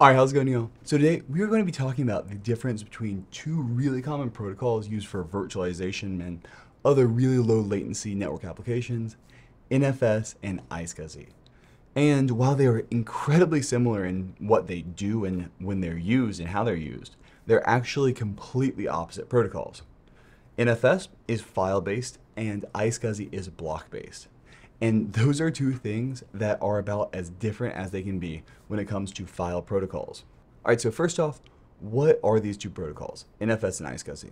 Alright, how's it going, y'all? So today we are going to be talking about the difference between two really common protocols used for virtualization and other really low latency network applications, NFS and iSCSI. And while they are incredibly similar in what they do and when they're used and how they're used, they're actually completely opposite protocols. NFS is file-based and iSCSI is block-based. And those are two things that are about as different as they can be when it comes to file protocols. All right, so first off, what are these two protocols, NFS and iSCSI?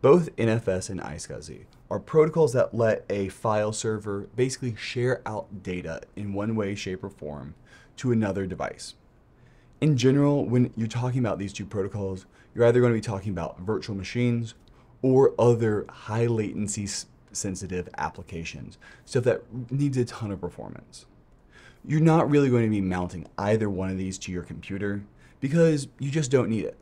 Both NFS and iSCSI are protocols that let a file server basically share out data in one way, shape, or form to another device. In general, when you're talking about these two protocols, you're either going to be talking about virtual machines or other high latency sensitive applications, stuff that needs a ton of performance. You're not really going to be mounting either one of these to your computer because you just don't need it.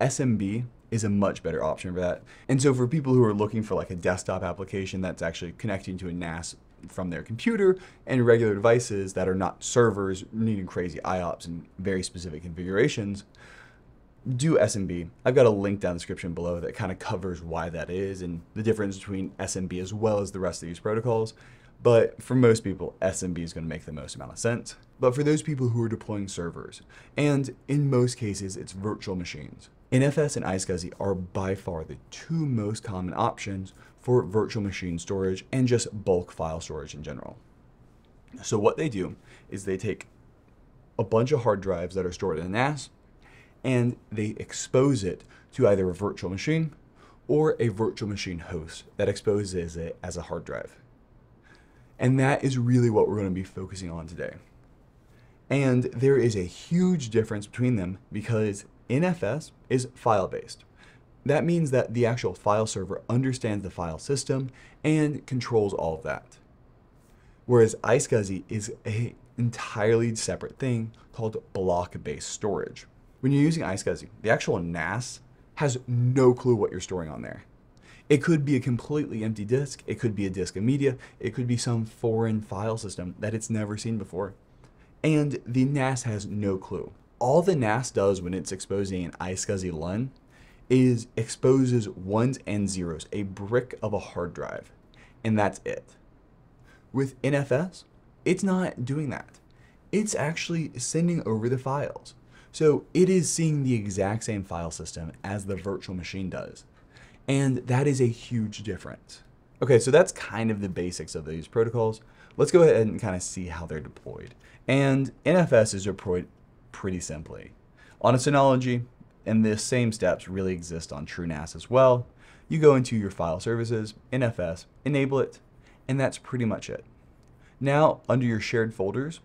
SMB is a much better option for that. And so for people who are looking for like a desktop application that's actually connecting to a NAS from their computer and regular devices that are not servers needing crazy IOPS and very specific configurations, do SMB. I've got a link down the description below that kind of covers why that is and the difference between SMB as well as the rest of these protocols. But for most people, SMB is going to make the most amount of sense. But for those people who are deploying servers, and in most cases, it's virtual machines, NFS and iSCSI are by far the two most common options for virtual machine storage and just bulk file storage in general. So what they do is they take a bunch of hard drives that are stored in NAS and they expose it to either a virtual machine or a virtual machine host that exposes it as a hard drive. And that is really what we're going to be focusing on today. And there is a huge difference between them because NFS is file-based. That means that the actual file server understands the file system and controls all of that. Whereas iSCSI is an entirely separate thing called block-based storage. When you're using iSCSI, the actual NAS has no clue what you're storing on there. It could be a completely empty disk, it could be a disk of media, it could be some foreign file system that it's never seen before. And the NAS has no clue. All the NAS does when it's exposing an iSCSI LUN is exposes ones and zeros, a brick of a hard drive, and that's it. With NFS, it's not doing that. It's actually sending over the files. So it is seeing the exact same file system as the virtual machine does. And that is a huge difference. Okay, so that's kind of the basics of these protocols. Let's go ahead and kind of see how they're deployed. And NFS is deployed pretty simply. On a Synology, and the same steps really exist on TrueNAS as well. You go into your file services, NFS, enable it, and that's pretty much it. Now, under your shared folders,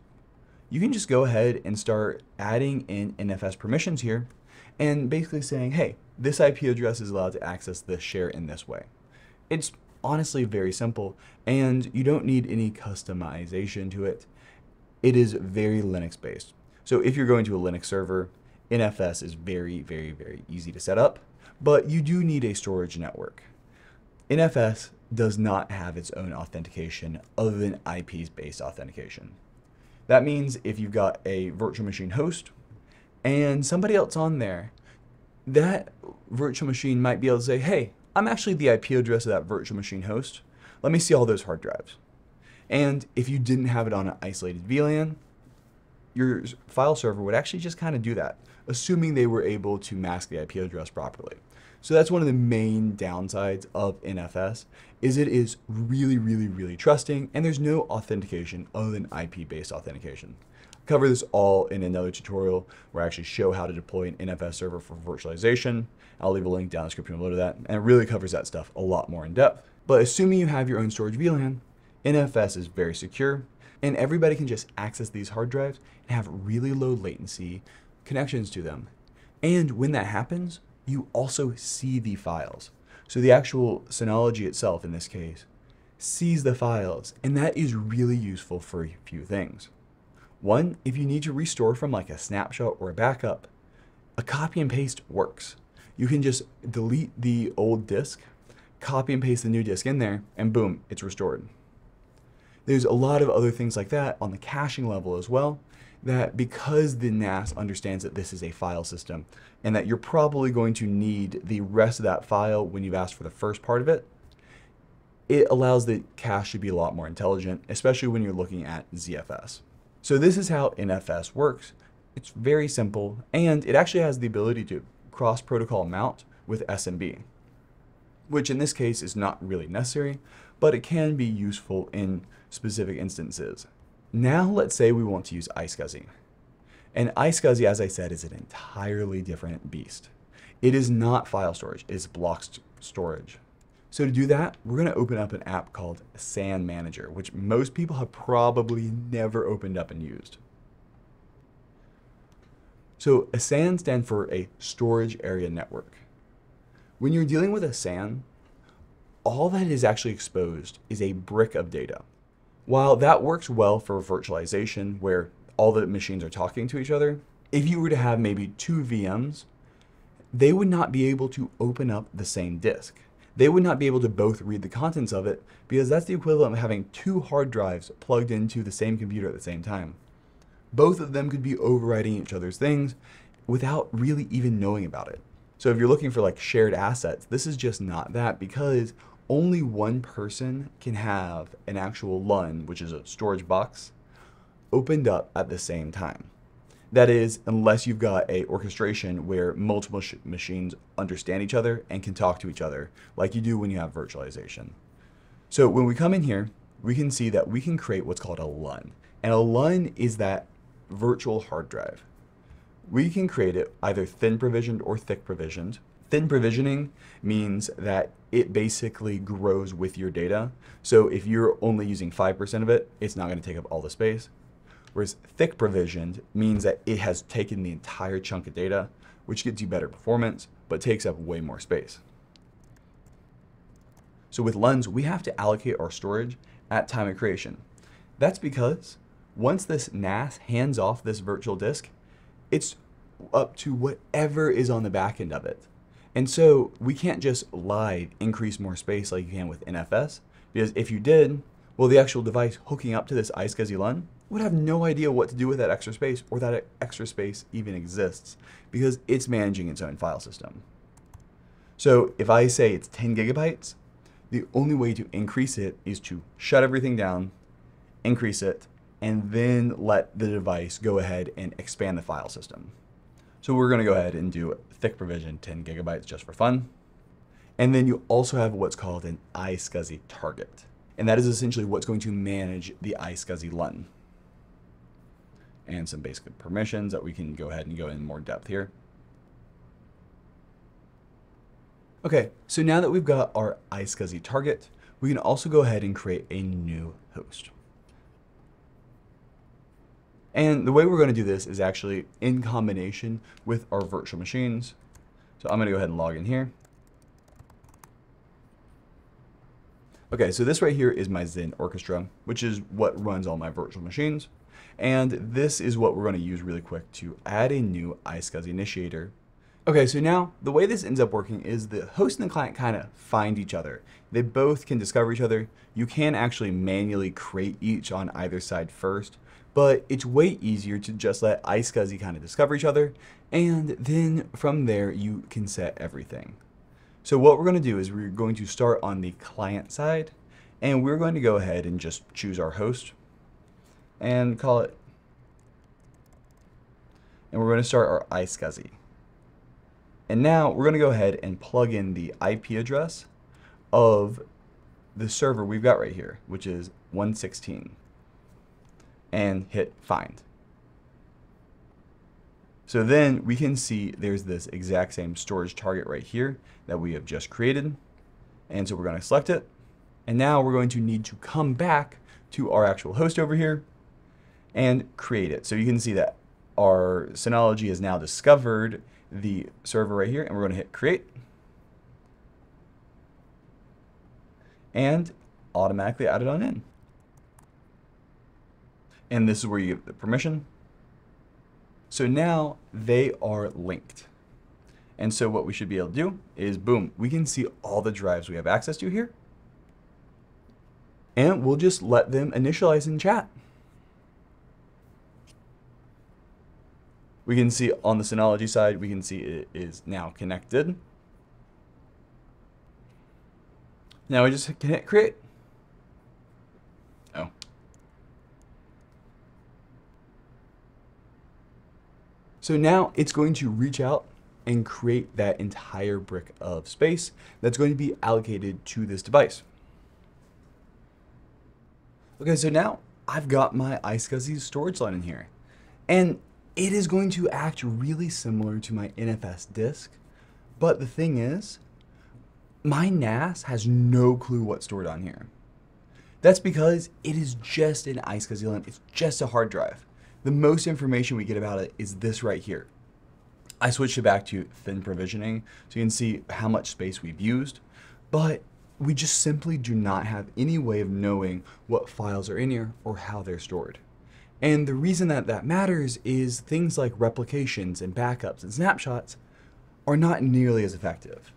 you can just go ahead and start adding in NFS permissions here and basically saying, hey, this IP address is allowed to access this share in this way. It's honestly very simple and you don't need any customization to it. It is very Linux based. So if you're going to a Linux server, NFS is very, very, very easy to set up, but you do need a storage network. NFS does not have its own authentication other than IP-based authentication. That means if you've got a virtual machine host and somebody else on there, that virtual machine might be able to say, hey, I'm actually the IP address of that virtual machine host. Let me see all those hard drives. And if you didn't have it on an isolated VLAN, your file server would actually just kind of do that, assuming they were able to mask the IP address properly. So that's one of the main downsides of NFS is it is really, really, really trusting and there's no authentication other than IP-based authentication. I cover this all in another tutorial where I actually show how to deploy an NFS server for virtualization. I'll leave a link down in the description below to that and it really covers that stuff a lot more in depth. But assuming you have your own storage VLAN, NFS is very secure and everybody can just access these hard drives and have really low latency connections to them. And when that happens, you also see the files. So the actual Synology itself, in this case, sees the files, and that is really useful for a few things. One, if you need to restore from like a snapshot or a backup, a copy and paste works. You can just delete the old disk, copy and paste the new disk in there, and boom, it's restored. There's a lot of other things like that on the caching level as well that because the NAS understands that this is a file system and that you're probably going to need the rest of that file when you've asked for the first part of it, it allows the cache to be a lot more intelligent, especially when you're looking at ZFS. So this is how NFS works. It's very simple, and it actually has the ability to cross-protocol mount with SMB, which in this case is not really necessary, but it can be useful in specific instances. Now let's say we want to use iSCSI. And iSCSI, as I said, is an entirely different beast. It is not file storage, it's block st storage. So to do that, we're going to open up an app called SAN Manager, which most people have probably never opened up and used. So a SAN stands for a storage area network. When you're dealing with a SAN, all that is actually exposed is a brick of data. While that works well for virtualization, where all the machines are talking to each other, if you were to have maybe two VMs, they would not be able to open up the same disk. They would not be able to both read the contents of it because that's the equivalent of having two hard drives plugged into the same computer at the same time. Both of them could be overwriting each other's things without really even knowing about it. So if you're looking for like shared assets, this is just not that because only one person can have an actual LUN, which is a storage box, opened up at the same time. That is, unless you've got a orchestration where multiple machines understand each other and can talk to each other, like you do when you have virtualization. So when we come in here, we can see that we can create what's called a LUN. And a LUN is that virtual hard drive. We can create it either thin provisioned or thick provisioned. Thin provisioning means that it basically grows with your data. So if you're only using 5% of it, it's not going to take up all the space. Whereas thick provisioned means that it has taken the entire chunk of data, which gives you better performance, but takes up way more space. So with LUNs, we have to allocate our storage at time of creation. That's because once this NAS hands off this virtual disk, it's up to whatever is on the back end of it. And so we can't just live increase more space like you can with NFS, because if you did, well, the actual device hooking up to this iSCSI LUN would have no idea what to do with that extra space or that extra space even exists because it's managing its own file system. So if I say it's 10 gigabytes, the only way to increase it is to shut everything down, increase it, and then let the device go ahead and expand the file system. So we're going to go ahead and do thick provision 10 gigabytes just for fun. And then you also have what's called an iSCSI target. And that is essentially what's going to manage the iSCSI LUN. And some basic permissions that we can go ahead and go in more depth here. Okay, so now that we've got our iSCSI target, we can also go ahead and create a new host. And the way we're going to do this is actually in combination with our virtual machines. So I'm going to go ahead and log in here. Okay, so this right here is my Xen Orchestra, which is what runs all my virtual machines. And this is what we're going to use really quick to add a new iSCSI initiator. Okay, so now the way this ends up working is the host and the client kind of find each other. They both can discover each other. You can actually manually create each on either side first, but it's way easier to just let iSCSI kind of discover each other, and then from there you can set everything. So what we're going to do is we're going to start on the client side, and we're going to go ahead and just choose our host and call it, and we're going to start our iSCSI. And now we're going to go ahead and plug in the IP address of the server we've got right here, which is 116 and hit find. So then we can see there's this exact same storage target right here that we have just created. And so we're going to select it. And now we're going to need to come back to our actual host over here and create it. So you can see that our Synology has now discovered the server right here and we're going to hit create. And automatically add it on in and this is where you give the permission. So now they are linked. And so what we should be able to do is boom, we can see all the drives we have access to here. And we'll just let them initialize in chat. We can see on the Synology side, we can see it is now connected. Now we just hit create. Oh. So now it's going to reach out and create that entire brick of space that's going to be allocated to this device. Okay, so now I've got my iSCSI storage LUN in here. And it is going to act really similar to my NFS disk. But the thing is, my NAS has no clue what's stored on here. That's because it is just an iSCSI LUN. It's just a hard drive. The most information we get about it is this right here. I switched it back to thin provisioning so you can see how much space we've used, but we just simply do not have any way of knowing what files are in here or how they're stored. And the reason that that matters is things like replications and backups and snapshots are not nearly as effective.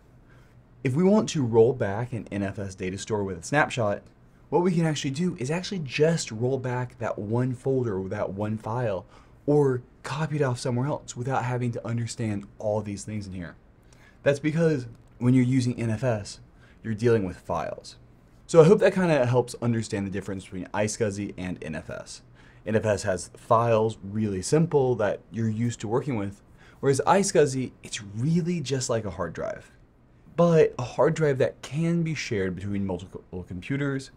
If we want to roll back an NFS data store with a snapshot, what we can actually do is actually just roll back that one folder or that one file or copy it off somewhere else without having to understand all these things in here. That's because when you're using NFS, you're dealing with files. So I hope that kind of helps understand the difference between iSCSI and NFS. NFS has files really simple that you're used to working with, whereas iSCSI, it's really just like a hard drive. But a hard drive that can be shared between multiple computers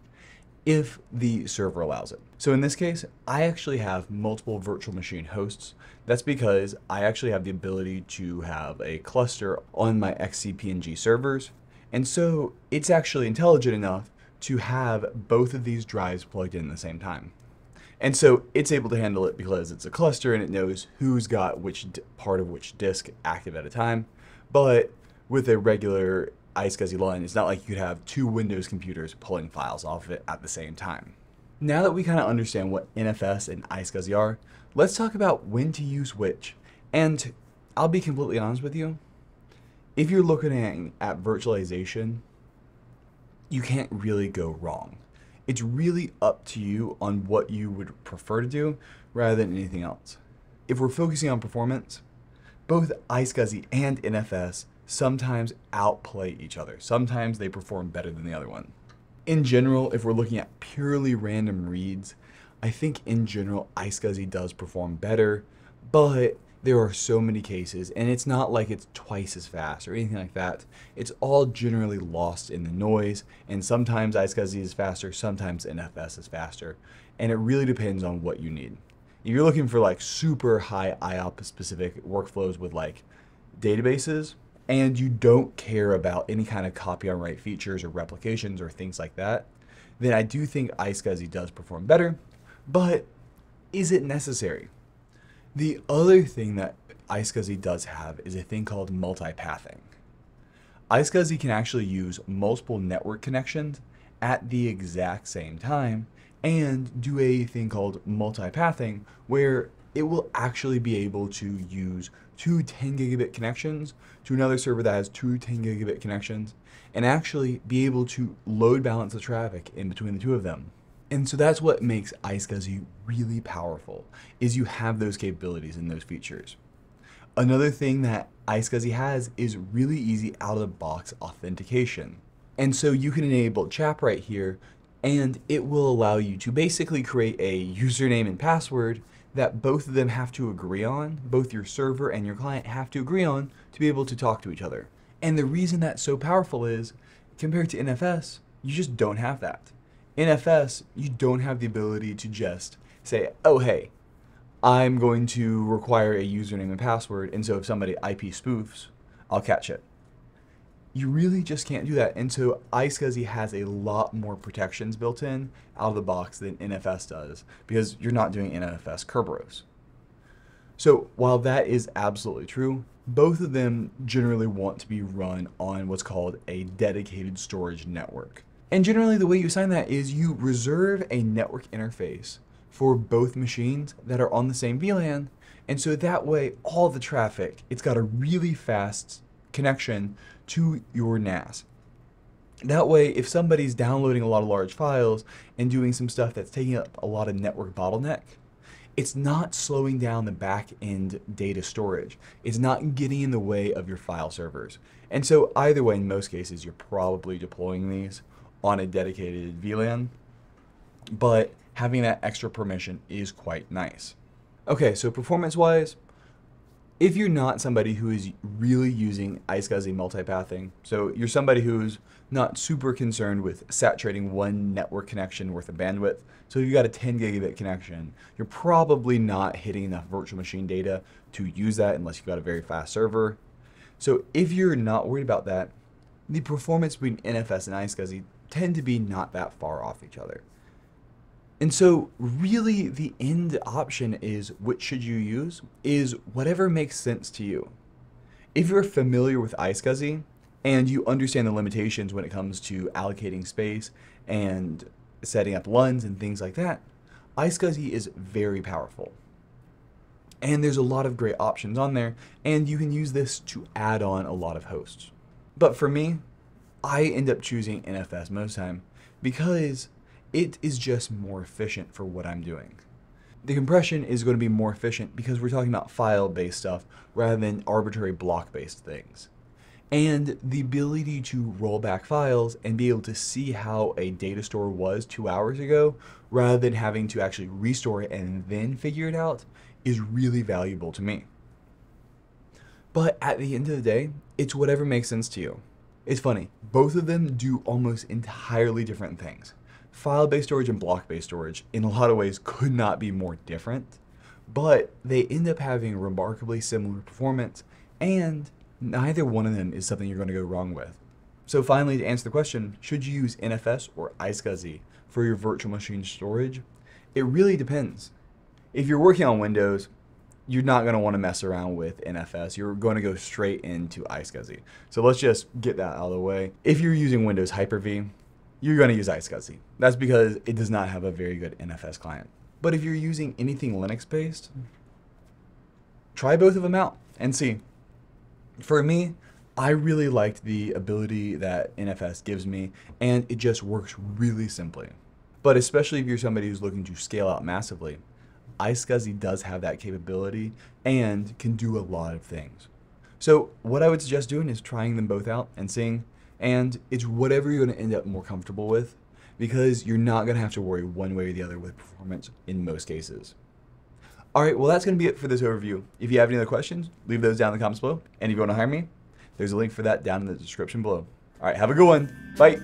if the server allows it. So in this case, I actually have multiple virtual machine hosts. That's because I actually have the ability to have a cluster on my XCP-ng servers. And so it's actually intelligent enough to have both of these drives plugged in at the same time. And so it's able to handle it because it's a cluster and it knows who's got which part of which disk active at a time. But with a regular iSCSI LUN, it's not like you could have two Windows computers pulling files off of it at the same time. Now that we kind of understand what NFS and iSCSI are, let's talk about when to use which. And I'll be completely honest with you, if you're looking at virtualization, you can't really go wrong. It's really up to you on what you would prefer to do rather than anything else. If we're focusing on performance, both iSCSI and NFS sometimes outplay each other. Sometimes they perform better than the other one. In general, if we're looking at purely random reads, I think in general iSCSI does perform better, but there are so many cases, and it's not like it's twice as fast or anything like that. It's all generally lost in the noise, and sometimes iSCSI is faster, sometimes NFS is faster, and it really depends on what you need. If you're looking for like super high IOP specific workflows with like databases, and you don't care about any kind of copy on write features or replications or things like that, then I do think iSCSI does perform better, but is it necessary? The other thing that iSCSI does have is a thing called multipathing. iSCSI can actually use multiple network connections at the exact same time and do a thing called multipathing where it will actually be able to use two 10 gigabit connections to another server that has two 10 gigabit connections and actually be able to load balance the traffic in between the two of them. And so that's what makes iSCSI really powerful, is you have those capabilities and those features. Another thing that iSCSI has is really easy out-of-the-box authentication. And so you can enable CHAP right here, and it will allow you to basically create a username and password that both of them have to agree on, both your server and your client have to agree on to be able to talk to each other. And the reason that's so powerful is, compared to NFS, you just don't have that. NFS, you don't have the ability to just say, oh hey, I'm going to require a username and password, and so if somebody IP spoofs, I'll catch it you really just can't do that. And so iSCSI has a lot more protections built in out of the box than NFS does because you're not doing NFS Kerberos. So while that is absolutely true, both of them generally want to be run on what's called a dedicated storage network. And generally the way you assign that is you reserve a network interface for both machines that are on the same VLAN. And so that way all the traffic, it's got a really fast connection to your NAS. That way, if somebody's downloading a lot of large files and doing some stuff that's taking up a lot of network bottleneck, it's not slowing down the back end data storage. It's not getting in the way of your file servers. And so either way, in most cases, you're probably deploying these on a dedicated VLAN, but having that extra permission is quite nice. Okay, so performance-wise, if you're not somebody who is really using iSCSI multipathing, so you're somebody who's not super concerned with saturating one network connection worth of bandwidth, so if you've got a 10 gigabit connection, you're probably not hitting enough virtual machine data to use that unless you've got a very fast server. So if you're not worried about that, the performance between NFS and iSCSI tend to be not that far off each other. And so really the end option is which should you use is whatever makes sense to you. If you're familiar with iSCSI and you understand the limitations when it comes to allocating space and setting up LUNs and things like that, iSCSI is very powerful. And there's a lot of great options on there, and you can use this to add on a lot of hosts. But for me, I end up choosing NFS most time because it is just more efficient for what I'm doing. The compression is going to be more efficient because we're talking about file-based stuff rather than arbitrary block-based things. And the ability to roll back files and be able to see how a data store was two hours ago rather than having to actually restore it and then figure it out is really valuable to me. But at the end of the day, it's whatever makes sense to you. It's funny, both of them do almost entirely different things. File-based storage and block-based storage, in a lot of ways, could not be more different, but they end up having remarkably similar performance, and neither one of them is something you're going to go wrong with. So finally, to answer the question, should you use NFS or iSCSI for your virtual machine storage? It really depends. If you're working on Windows, you're not going to want to mess around with NFS. You're going to go straight into iSCSI. So let's just get that out of the way. If you're using Windows Hyper-V, you're going to use iSCSI. That's because it does not have a very good NFS client. But if you're using anything Linux-based, try both of them out and see. For me, I really liked the ability that NFS gives me, and it just works really simply. But especially if you're somebody who's looking to scale out massively, iSCSI does have that capability and can do a lot of things. So what I would suggest doing is trying them both out and seeing, and it's whatever you're going to end up more comfortable with because you're not going to have to worry one way or the other with performance in most cases. All right, well, that's going to be it for this overview. If you have any other questions, leave those down in the comments below. And if you want to hire me, there's a link for that down in the description below. All right, have a good one. Bye.